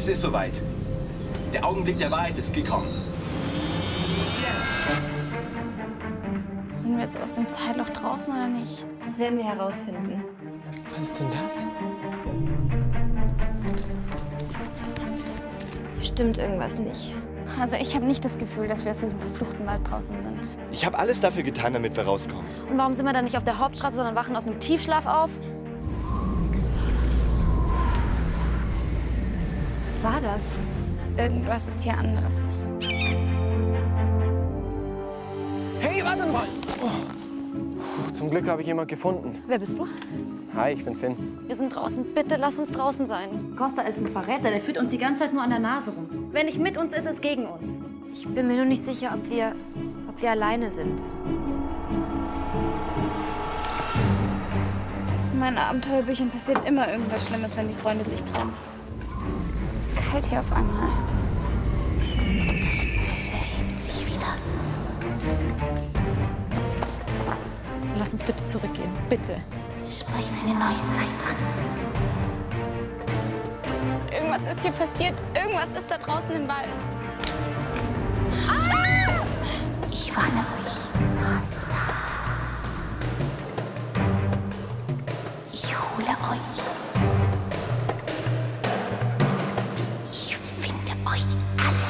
Es ist soweit. Der Augenblick der Wahrheit ist gekommen. Sind wir jetzt aus dem Zeitloch draußen oder nicht? Das werden wir herausfinden. Was ist denn das? Hier stimmt irgendwas nicht. Also ich habe nicht das Gefühl, dass wir aus diesem verfluchten Wald draußen sind. Ich habe alles dafür getan, damit wir rauskommen. Und warum sind wir dann nicht auf der Hauptstraße, sondern wachen aus einem Tiefschlaf auf? Was war das? Irgendwas ist hier anders. Hey, warte mal! Oh. Zum Glück habe ich jemand gefunden. Wer bist du? Hi, ich bin Finn. Wir sind draußen. Bitte lass uns draußen sein. Costa ist ein Verräter. Der führt uns die ganze Zeit nur an der Nase rum. Wenn nicht mit uns ist, ist es gegen uns. Ich bin mir nur nicht sicher, ob wir, ob wir alleine sind. In meinen Abenteuerbüchern passiert immer irgendwas Schlimmes, wenn die Freunde sich trennen kalt hier auf einmal. Das Böse hebt sich wieder. Lass uns bitte zurückgehen. Bitte. Sie sprechen eine neue Zeit an. Irgendwas ist hier passiert. Irgendwas ist da draußen im Wald. Ah! Ich warne euch. Master. Ich hole euch. I